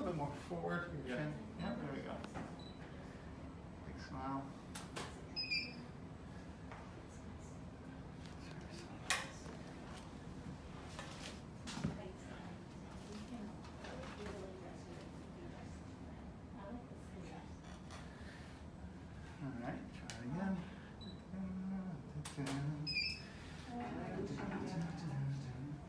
little bit more forward. Your yeah. yeah, there we go. Big smile. All right, try it again.